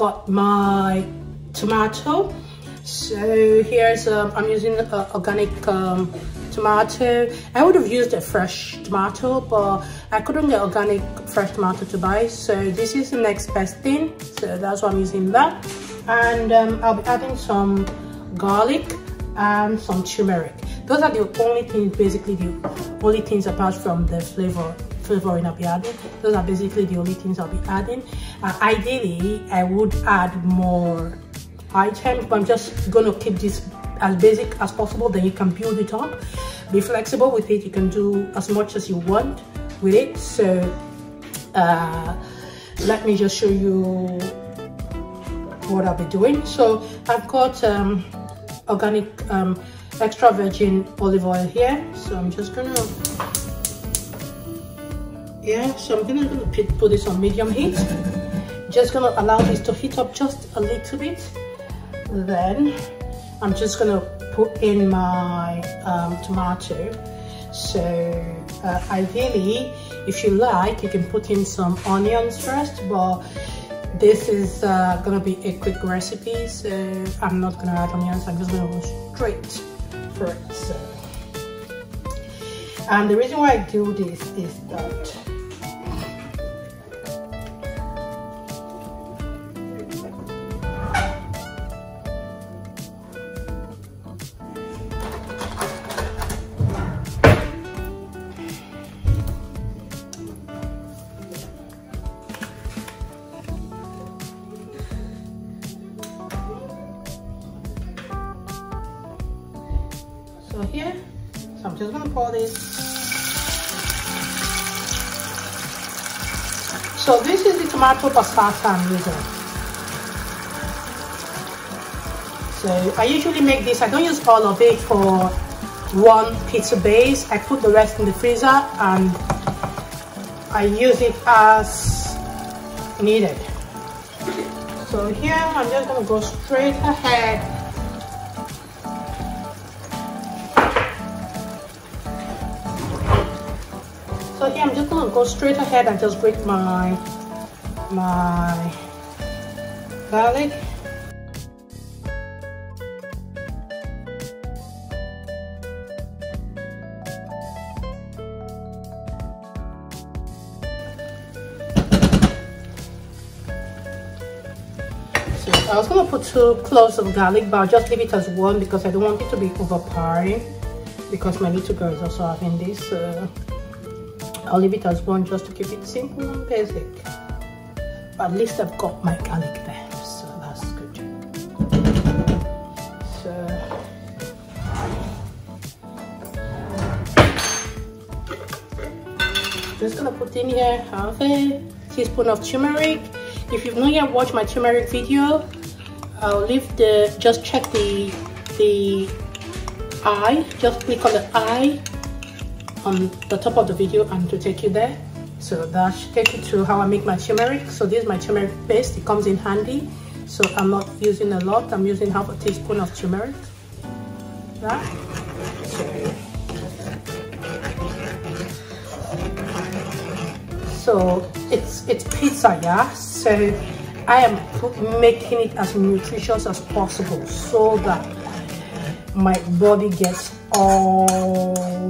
got my tomato. So here's, um, I'm using uh, organic um, tomato. I would have used a fresh tomato, but I couldn't get organic fresh tomato to buy. So this is the next best thing. So that's why I'm using that. And um, I'll be adding some garlic and some turmeric. Those are the only things, basically the only things apart from the flavor flavoring I'll be adding. Those are basically the only things I'll be adding. Uh, ideally, I would add more items, but I'm just gonna keep this as basic as possible then you can build it up. Be flexible with it. You can do as much as you want with it. So uh, let me just show you what I'll be doing. So I've got um, organic um, extra virgin olive oil here. So I'm just gonna yeah so I'm gonna put this on medium heat just gonna allow this to heat up just a little bit then I'm just gonna put in my um, tomato. So uh, ideally, if you like, you can put in some onions first, but this is uh, gonna be a quick recipe, so I'm not gonna add onions, I'm just gonna go straight for it. So. And the reason why I do this is that So here, so I'm just gonna pour this. So this is the tomato passata I'm using. So I usually make this, I don't use all of it for one pizza base. I put the rest in the freezer and I use it as needed. So here I'm just gonna go straight ahead So here I'm just gonna go straight ahead and just grate my my garlic. I was gonna put two cloves of garlic, but I'll just leave it as one because I don't want it to be overpowering because my little girl is also having this. So I'll leave it as one just to keep it simple and basic. But at least I've got my garlic there, so that's good. So just gonna put in here half a teaspoon of turmeric. If you've not yet watched my turmeric video, I'll leave the just check the the eye, just click on the eye on the top of the video and to take you there. So that should take you to how I make my turmeric. So this is my turmeric paste. It comes in handy. So I'm not using a lot. I'm using half a teaspoon of turmeric. Right. So it's it's pizza yeah? So I am making it as nutritious as possible so that my body gets all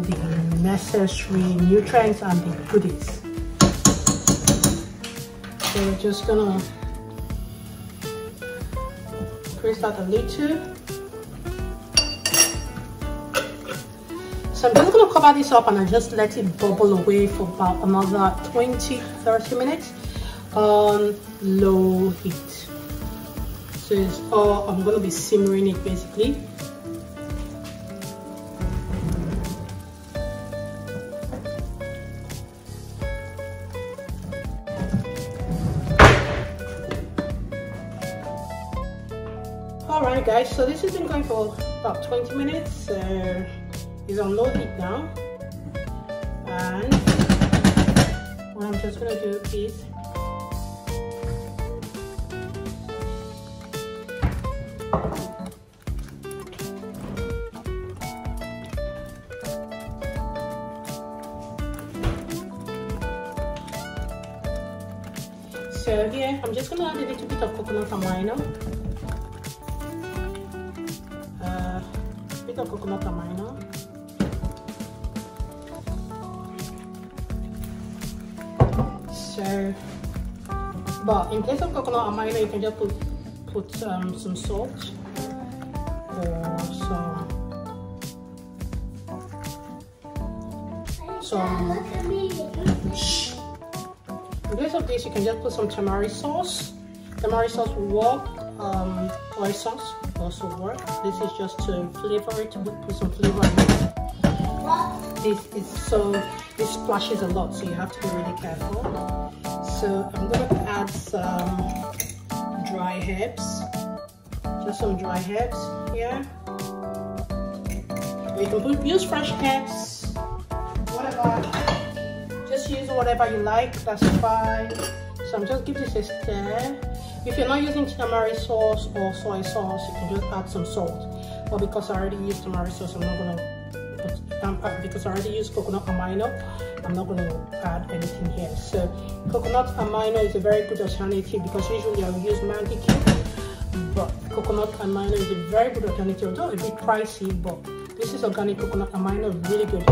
the necessary nutrients and the goodies. So we're just gonna press that a little. So I'm just gonna cover this up and I just let it bubble away for about another 20 30 minutes on low heat. So it's all I'm gonna be simmering it basically. Alright guys, so this has been going for about 20 minutes. So it's on low heat now. And what I'm just gonna do is So here, I'm just gonna add a little bit of coconut amino. Bit of coconut amino. So, but in place of coconut amino, you can just put put um, some salt. Or some some in place of this you can just put some tamari sauce. Tamari sauce will work um, soy sauce also work this is just to flavor it to put some flavor in it this is so this splashes a lot so you have to be really careful so i'm going to add some dry herbs just some dry herbs here you can put use fresh herbs whatever. Just use whatever you like, that's fine. So I'm just giving this a stir. If you're not using tamari sauce or soy sauce, you can just add some salt. But because I already used tamari sauce, I'm not gonna uh, because I already used coconut amino, I'm not gonna add anything here. So coconut amino is a very good alternative because usually I will use Maggi cube, but coconut amino is a very good alternative, although a bit pricey, but this is organic coconut amino, really good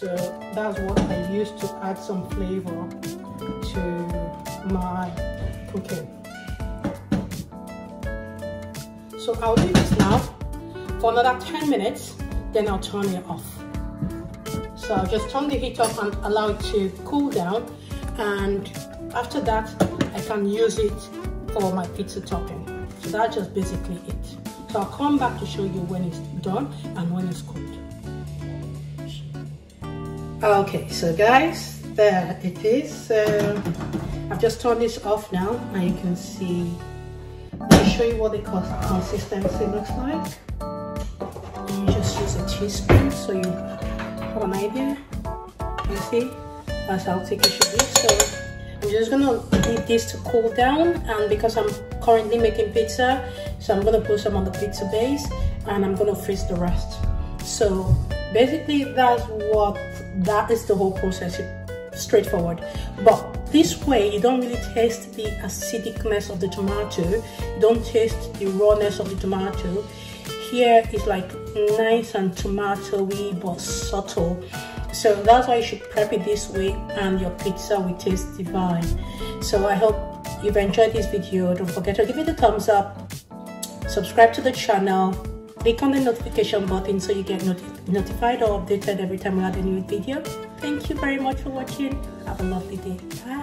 so that's what I use to add some flavor to my cooking so I'll leave this now. For another 10 minutes then I'll turn it off. So I'll just turn the heat off and allow it to cool down. And after that I can use it for my pizza topping. So that's just basically it. So I'll come back to show you when it's done and when it's cooked. Okay, so guys, there it is. So I've just turned this off now and you can see, show you what the consistency looks like. You just use a teaspoon so you have an idea. You see, that's how thick it should be. So I'm just gonna leave this to cool down and because I'm currently making pizza, so I'm gonna put some on the pizza base and I'm gonna freeze the rest. So basically that's what that is the whole process straightforward but this way you don't really taste the acidicness of the tomato. You don't taste the rawness of the tomato. Here is like nice and tomatoey but subtle. So that's why you should prep it this way and your pizza will taste divine. So i hope you've enjoyed this video. Don't forget to give it a thumbs up. Subscribe to the channel. Click on the notification button so you get not notified or updated every time we add a new video. Thank you very much for watching. Have a lovely day. Bye